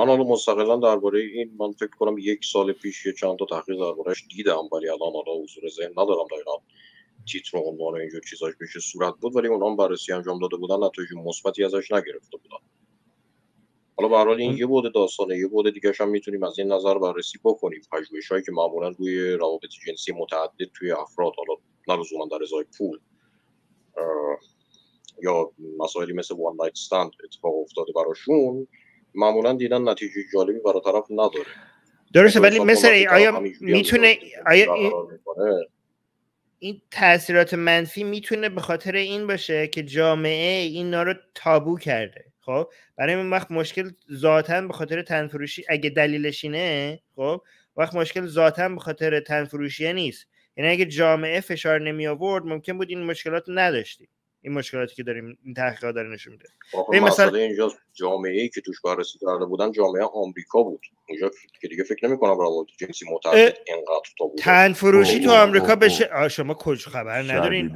من حالا مستقلا درباره این من فکر کنم یک سال پیش یه چند تا تحقیق دربارهش دیدم ولی الان حالا حضور ذهن ندارم دقیقا تیتر و عنوان اینجور چیزاش بشه صورت بود ولی اونها بررسی انجام داده بودن نتایج مثبتی ازش نگرفته بودن. حالا به حال این یه بود داستانه یه بود دیگه هم می‌تونیم از این نظر بررسی بکنیم. پژوهش‌هایی که معمولا روی روابط جنسی متعدد توی افراد حالا نه در ازای پول یا مسائلی مثل وان نایت استند اتفاق افتاده براشون معمولا دیدن نتیجه جالبی برای طرف نداره. درسته ولی مثل آیا می‌تونه آیا این, این تاثیرات منفی می‌تونه به خاطر این باشه که جامعه اینا رو تابو کرده. خب برای این وقت مشکل ذاتا به خاطر تنفروشی اگه دلیلش اینه خب وقت مشکل ذاتا به خاطر تنفروشی نیست. یعنی اگه جامعه فشار نمی آورد ممکن بود این مشکلات نداشتیم. این مشکلاتی که داریم این تحقیقات داره نشون میده. این مثلا اینجا جامعه ای که توش بررسی کرده بودن جامعه آمریکا بود. اونجا که دیگه فکر نمی کنم روابط جنسی متعدد اینقدر تا بود. تن فروشی تو آمریکا بشه شما کجا خبر ندارین؟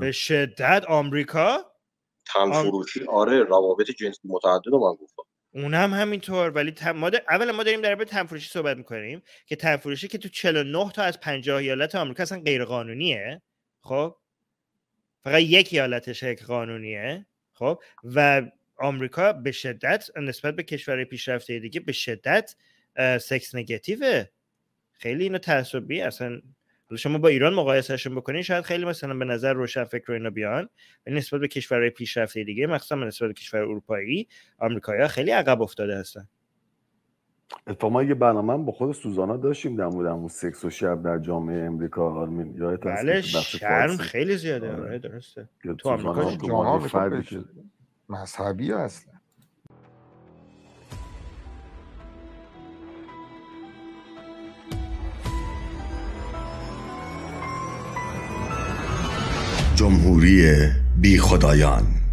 به شدت آمریکا؟ تن فروشی آره روابط جنسی متعدد رو من گفتم. اونم همینطور ولی تم... ما در... اولا ما داریم در تن فروشی صحبت می‌کنیم که تن فروشی که تو 49 تا از 50 ایالت آمریکا اصلا غیر قانونیه خب؟ فقط یک ایالتش قانونیه خب؟ و آمریکا به شدت نسبت به کشور پیشرفته دیگه به شدت سکس نگتیوه. خیلی اینو تعصبی اصلا. شما با ایران مقایسهشون بکنین شاید خیلی مثلا به نظر روشن فکر اینا بیان. ولی نسبت به کشورهای پیشرفته دیگه مخصوصا نسبت به کشور اروپایی آمریکایی خیلی عقب افتاده هستن. اتفاقا یه برنامه با خود سوزانا داشتیم در مورد همون سکس و شب در جامعه امریکا آرمین یادت بله شرم خیلی زیاده. آره, آره، درسته. تو آمریکا مذهبی اصلا جمهوری بی خدایان